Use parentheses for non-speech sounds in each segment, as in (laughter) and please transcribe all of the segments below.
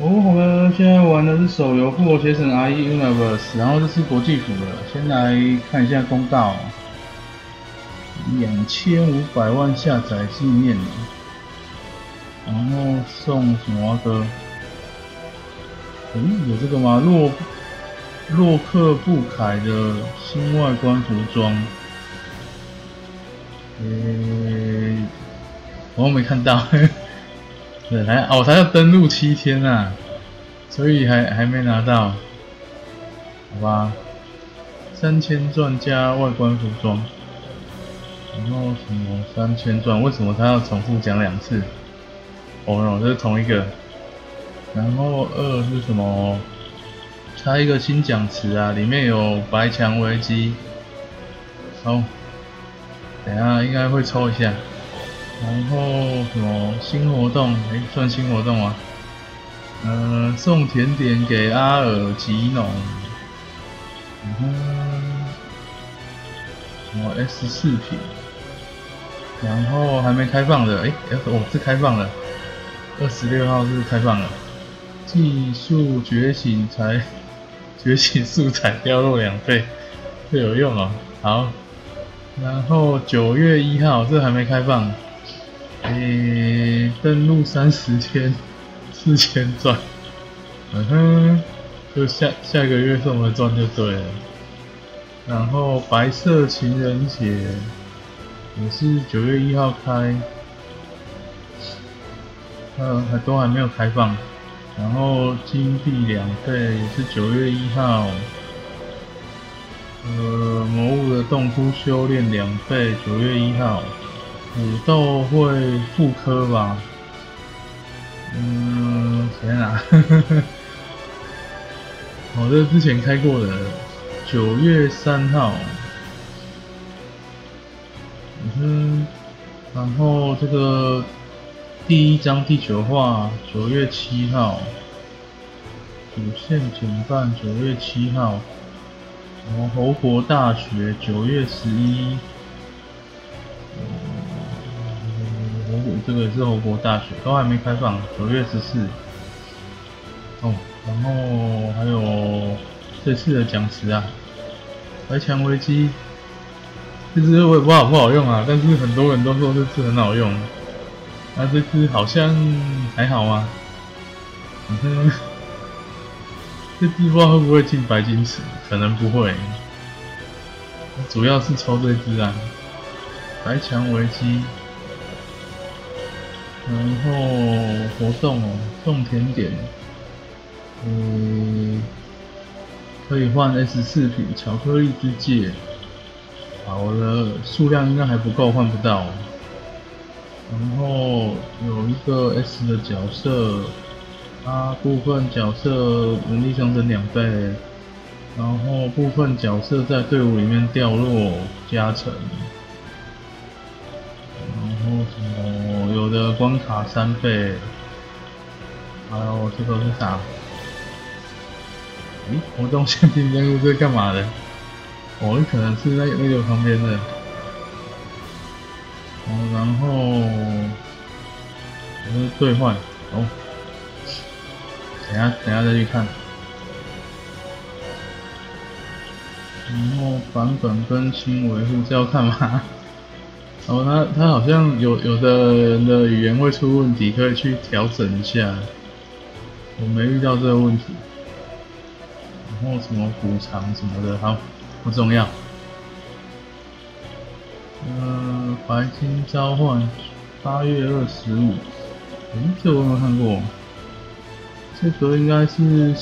哦，我们现在玩的是手游《复活节神 R E Universe》，然后这是国际服的。先来看一下公告，两千五百万下载纪念，然后送什么歌？嗯，有这个吗？洛洛克布凯的新外观服装。呃，我又没看到。对，还哦，他要登录七天啊，所以还还没拿到，好吧？三千钻加外观服装，然后什么三千钻？为什么他要重复讲两次？哦，这是同一个。然后二是什么？差一个新奖池啊，里面有白墙危机。好，等下应该会抽一下。然后什么新活动？哎，算新活动啊。嗯，送甜点给阿尔吉农。嗯，什么 S 四品？然后还没开放的，哎，哦，是开放了。二十六号是开放了。技术觉醒才觉醒素材 (laughs) 掉落两倍，这有用哦。好，然后九月一号这还没开放。诶，登录三十天，四千钻，嗯哼，就下下个月送的钻就对了。然后白色情人节也是九月一号开，呃，还都还没有开放。然后金币两倍也是九月一号，呃，魔物的洞窟修炼两倍九月一号。土豆会复刻吧？嗯，天啊！(laughs) 我这之前开过的，九月三号。嗯，然后这个第一章第九话，九月七号。主线简办，九月七号。然后侯国大学，九月十一。这个是侯国大学，都还没开放，九月十四。哦，然后还有这次的讲词啊，白墙危机，这支我也不知道好不好用啊，但是很多人都说这支很好用。那这支好像还好吗？嗯哼，这支不知道会不会进白金池，可能不会。主要是抽这支啊，白墙危机。然后活动哦，送甜点，嗯，可以换 S 四品巧克力之戒，啊，我的数量应该还不够，换不到。然后有一个 S 的角色，他部分角色能力上升两倍，然后部分角色在队伍里面掉落加成。然后什么有的关卡三倍，还有这个是啥？咦，活动限定任务是干嘛的？哦，可能是在那个旁边的。哦，然后这是兑换。哦，等下等下再去看。然后版本更新维护是要看吗？哦，他他好像有有的人的语言会出问题，可以去调整一下。我没遇到这个问题。然后什么补偿什么的，好不重要。呃，白金召唤，八月二十五。嗯，这我有没有看过？这个应该是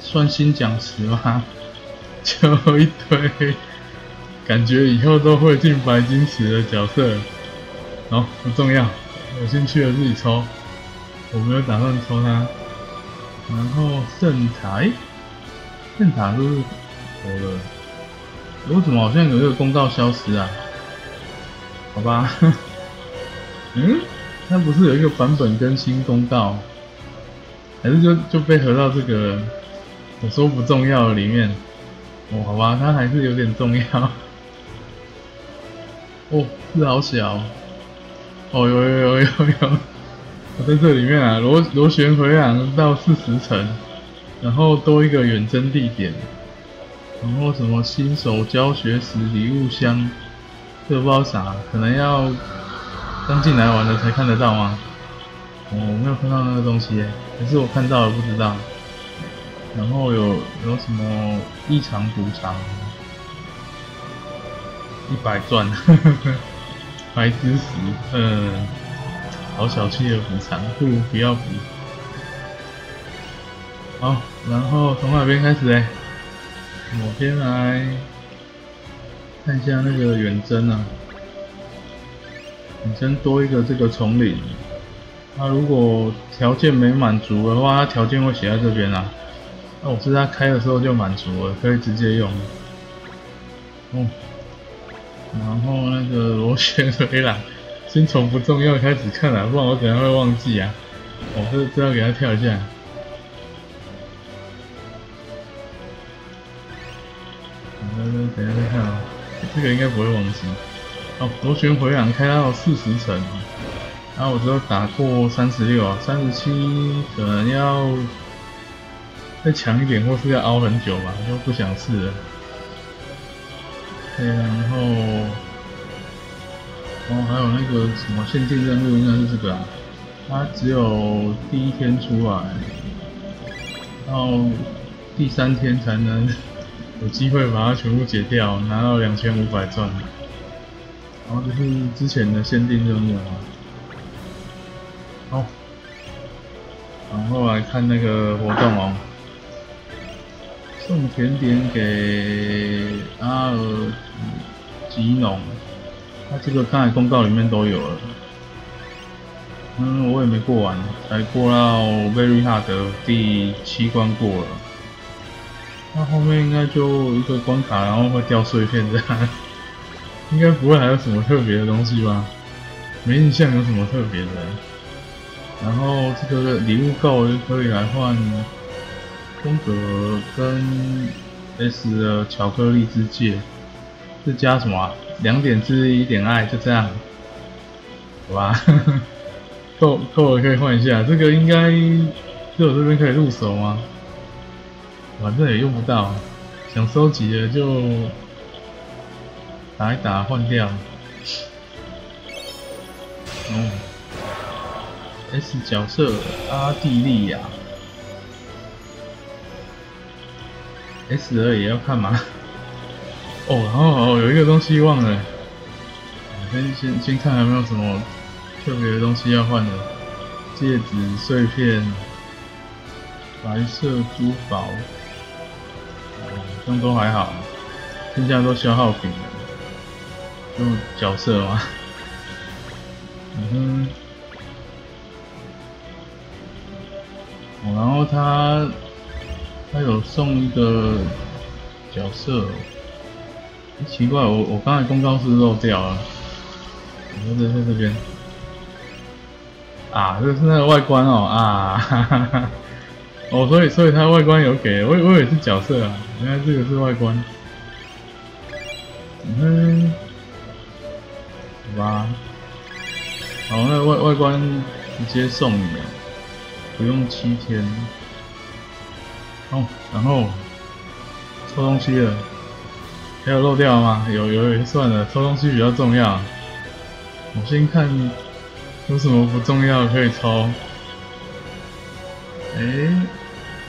算新讲词吧？(laughs) 就一堆。感觉以后都会进白金池的角色，好不重要，有兴趣的自己抽，我没有打算抽它。然后圣塔，圣塔是不是活了？我怎么好像有一个公告消失啊？好吧，嗯，它不是有一个版本更新公告，还是就就被合到这个我说不重要的里面？哦，好吧，它还是有点重要。哦，字好小。哦，有有有有有。我在这里面啊，螺螺旋回廊到四十层，然后多一个远征地点，然后什么新手教学时礼物箱，这不知道啥，可能要刚进来玩的才看得到吗？我没有看到那个东西，可是我看到了不知道。然后有有什么异常补偿，一百钻，(laughs) 白之石，嗯，好小气的补偿，不如不要补。好，然后从哪边开始嘞？我先来看一下那个远征啊，远征多一个这个丛林。他如果条件没满足的话，他条件会写在这边啊。那我是他开的时候就满足了，可以直接用。哦，然后那个螺旋回廊，先从不重要开始看啊，不然我可能会忘记啊。我这这要给他跳一下。等等下再看啊，这个应该不会忘记。哦，螺旋回廊开到四十层，然后我只有打过三十六啊，三十七可能要。再强一点，或是要熬很久吧，就不想试了。对，然后，然后还有那个什么限定任务，应该是这个啊。它只有第一天出来，然后第三天才能有机会把它全部解掉，拿到两千五百钻。然后就是之前的限定任务啊。好，然后来看那个活动哦。送甜点给阿尔吉农，他这个刚才公告里面都有了。嗯，我也没过完，才过到 Very Hard 第七关过了。那后面应该就一个关卡，然后会掉碎片这样，应该不会还有什么特别的东西吧？没印象有什么特别的。然后这个礼物够就可以来换。风格跟 S 的巧克力之戒是加什么？两点智力，一点爱，就这样，好吧？(laughs) 够够了，可以换一下。这个应该就我这边可以入手吗？反正也用不到，想收集的就打一打换掉。嗯，S 角色阿蒂利亚。S 二也要看吗？哦，然后有一个东西忘了，先先先看有没有什么特别的东西要换的，戒指碎片、白色珠宝，这样都还好，剩下都消耗品，就角色吗，(laughs) 嗯哼，然后他。他有送一个角色，奇怪，我我刚才公告是漏掉了，我在在这边，啊，这是那个外观哦，啊，哈哈哈，哦，所以所以它外观有给，我我以为是角色啊，原来这个是外观，嗯，好吧，好，那外外观直接送你，不用七天。哦，然后抽东西了，还有漏掉吗？有有也算了，抽东西比较重要。我先看有什么不重要可以抽。哎，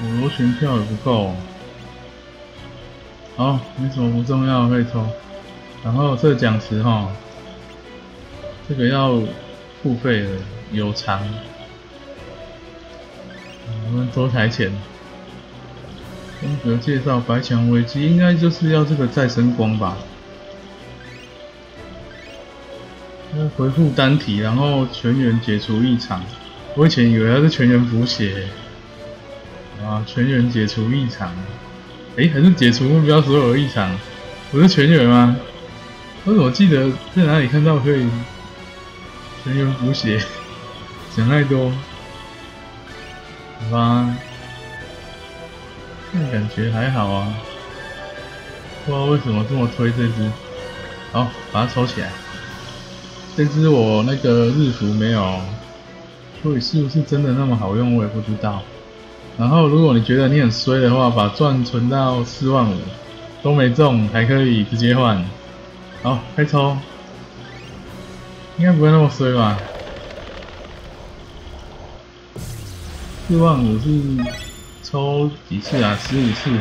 我螺旋票也不够。好，没什么不重要可以抽。然后这奖池哈，这个要付费的，有偿。我们多台钱。风格介绍：白墙危机应该就是要这个再生光吧？要回复单体，然后全员解除异常。我以前以为它是全员补血，啊，全员解除异常。哎，还是解除目标所有异常？不是全员吗？我怎么记得在哪里看到可以全员补血？想太多，好吧。那感觉还好啊，不知道为什么这么推这只。好，把它抽起来。这只我那个日服没有所以是不是真的那么好用，我也不知道。然后如果你觉得你很衰的话，把钻存到四万五，都没中还可以直接换。好，开抽，应该不会那么衰吧？四万五是抽几次啊？十五次。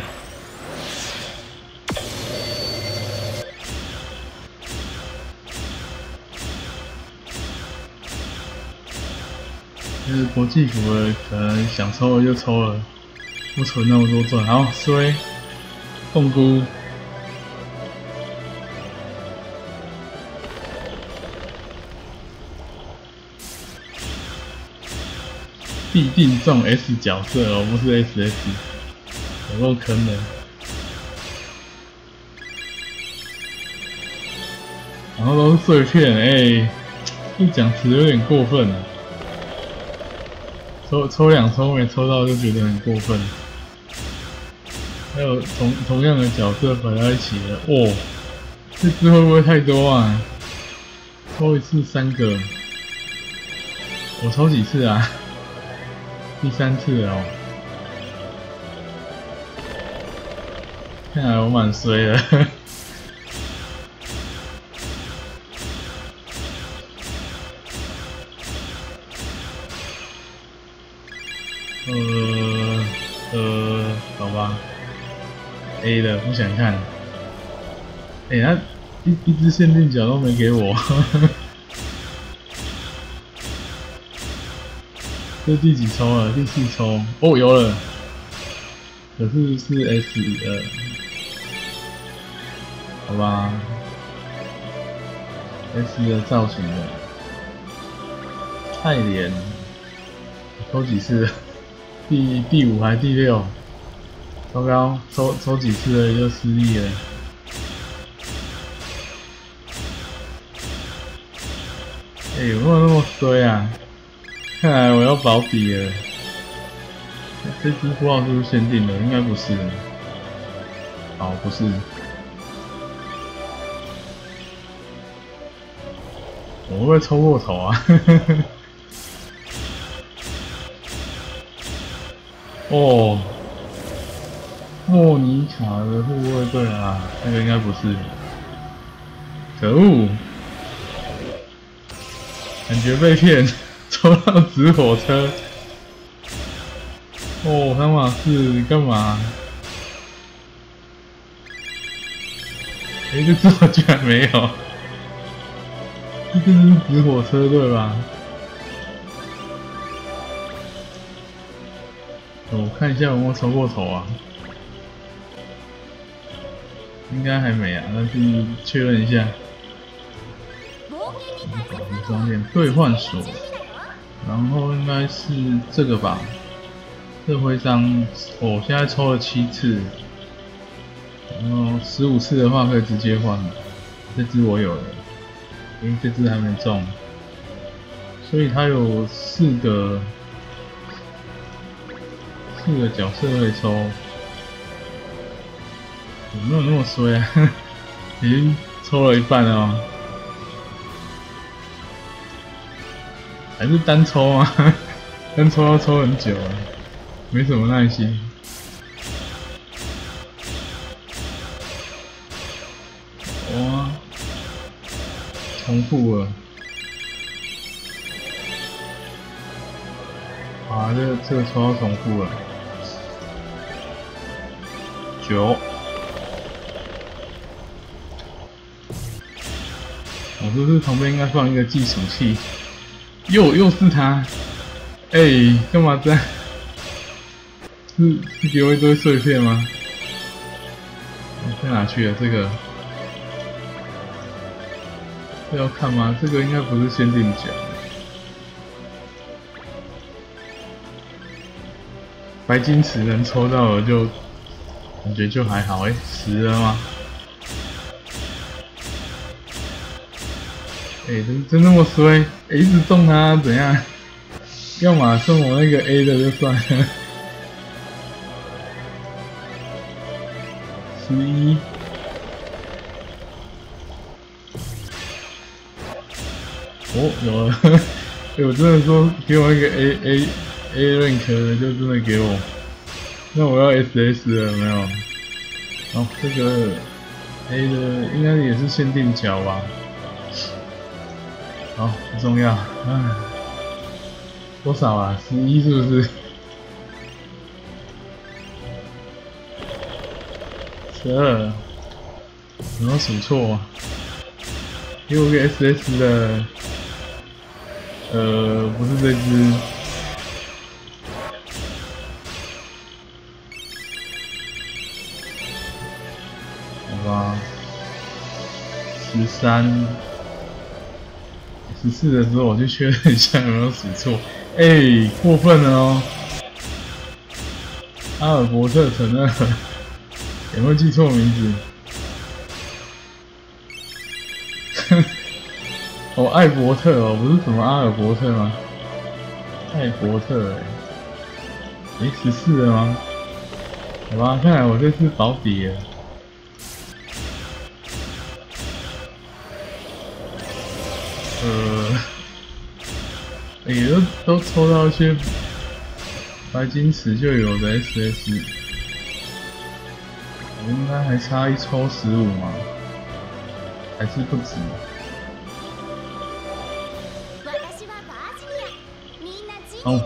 就是国际服的，可能想抽了就抽了，不存那么多钻。好，衰，凤姑，必定中 S 角色哦，不是 SS，有够坑的。然后都是碎片，哎，这奖池有点过分了。抽抽两抽没抽到就觉得很过分，还有同同样的角色摆在一起的，哇，这次会不会太多啊？抽一次三个，我抽几次啊？第三次哦，看来我蛮衰的。(laughs) 呃呃，好吧，A 的不想看。哎，他一一只限定角都没给我，这第几抽了？第四抽。哦，有了，可是是 S 二，好吧，S 的造型的，太连，抽几次？第第五还第六？糟糕，抽抽几次了就失利了。哎，有没有那么衰啊？看 (laughs) 来我要保底了。这只符号是不是限定的？应该不是。好，不是。我会不会抽过头啊？(laughs) 哦，莫妮卡的护卫队啊，那个应该不是。可恶，感觉被骗，抽到紫火车。哦，汤马士，你干嘛？哎，这字我居然没有，这是紫火车对吧？我看一下有没有抽过头啊，应该还没啊，但是确认一下。保护装点兑换锁，然后应该是这个吧？这徽章，我现在抽了七次，然后十五次的话可以直接换。这只我有了，因为这只还没中，所以它有四个。四个角色会抽，有没有那么衰啊？(laughs) 已经抽了一半了，还是单抽啊？(laughs) 单抽要抽很久啊，没什么耐心。哇，重复了。啊，这这个抽到重复了。九，我是不是旁边应该放一个计数器？又又是他，哎，干嘛这样？是是给我一堆碎片吗？在哪去了？这个这要看吗？这个应该不是限定奖。白金池能抽到了就。感觉就还好哎，十了吗？哎，真真那么衰？哎，一直中他怎样？要么送我那个 A 的就算了。(laughs) 十一。哦，有了，(laughs) 我真的说给我那个 A A A rank 的就真的给我，那我要 S S 了没有？哦，这个 A 的应该也是限定角吧？好，不重要。唉，多少啊？十一是不是？十二？有没有数错？给我个 S S 的。呃，不是这只，好吧，十三、十四的时候我就确认一下有没有数错，哎，过分了哦，阿尔伯特承认，(laughs) 有没有记错名字？(laughs) 哦，艾伯特哦，不是什么阿尔伯特吗？艾伯特哎，哎十四了吗？好吧，看来我这次保底了。呃，也都都抽到一些白金池就有的 SS，我应该还差一抽十五吗？还是不止？哦，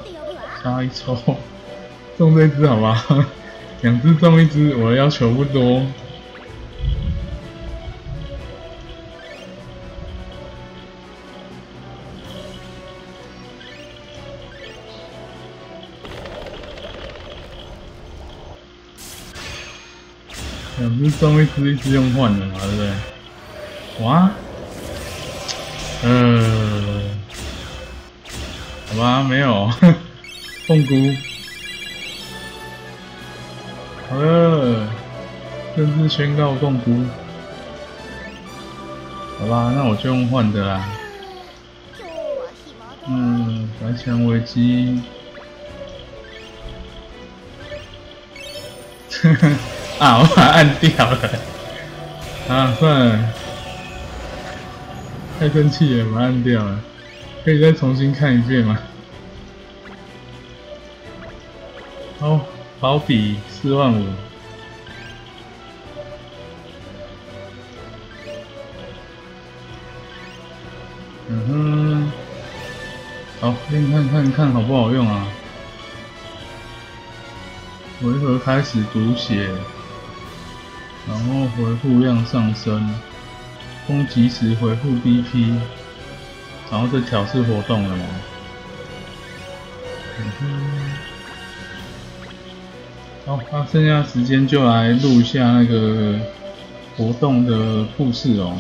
差一抽，中这只好吧？(laughs) 两只中一只，我的要求不多。两只中一只，一只用换的嘛，对不对？哇，呃。好吧，没有，(laughs) 凤菇，好了，正式宣告凤菇，好吧，那我就用换的啦。嗯，白墙危机，呵呵，(laughs) 啊，我把它按掉了，啊，算了，太生气了，把它按掉了。可以再重新看一遍吗？好，保底四万五。嗯哼，好，练看看看好不好用啊？回合开始读写，然后回复量上升，攻击时回复 BP。然后这条是活动了吗？嗯。好，那剩下时间就来录一下那个活动的故事哦。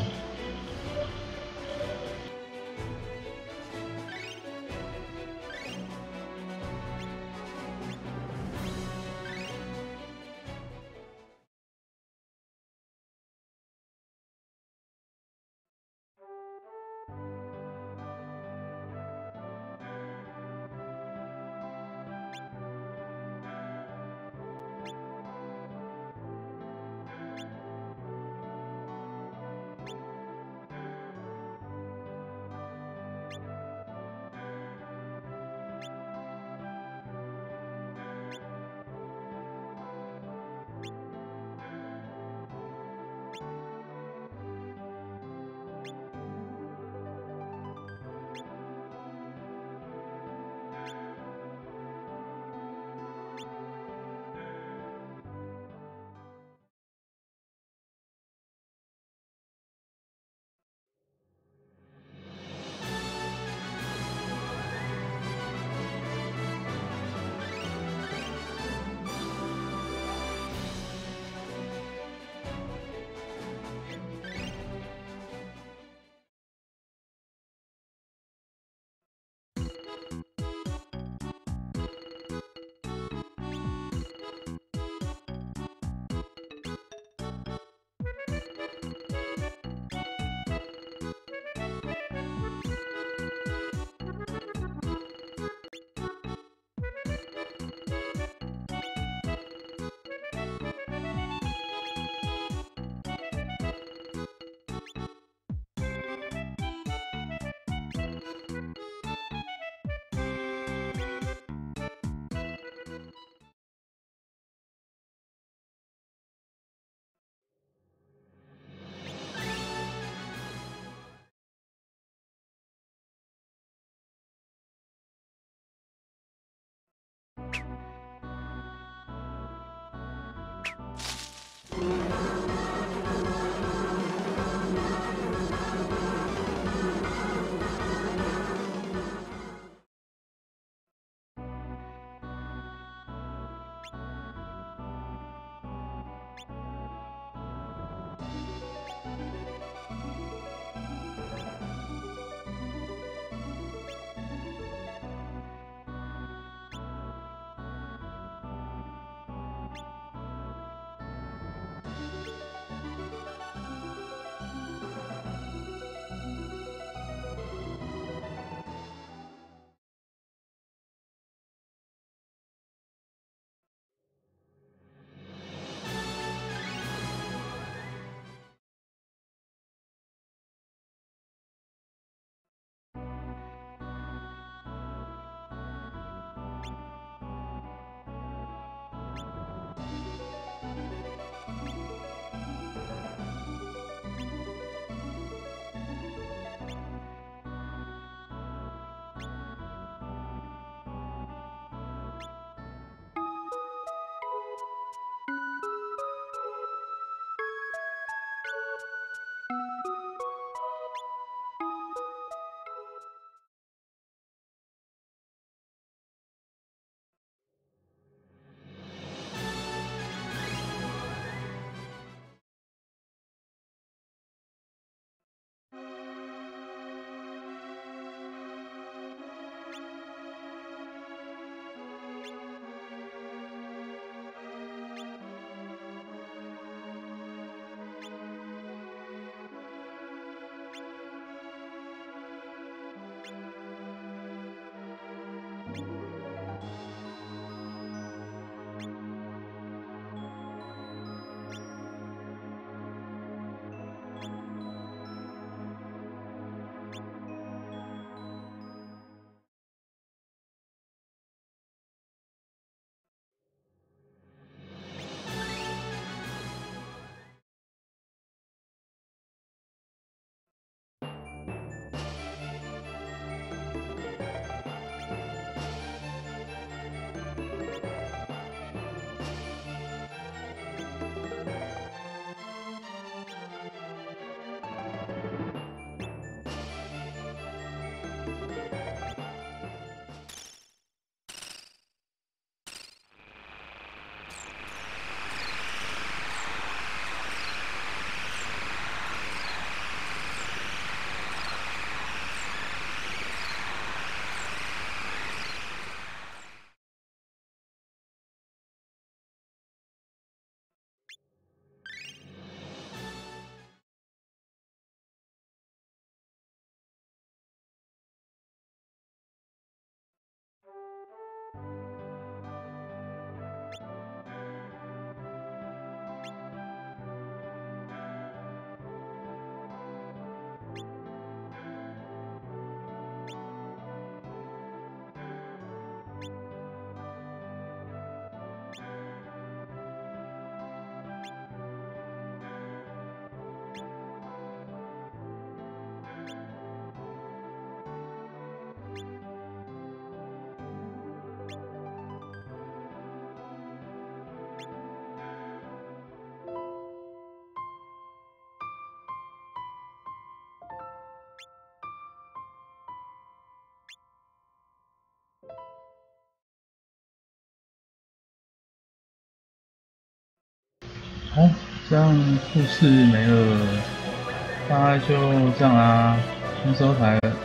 哦，这样故事没了，大概就这样啦，先收台了。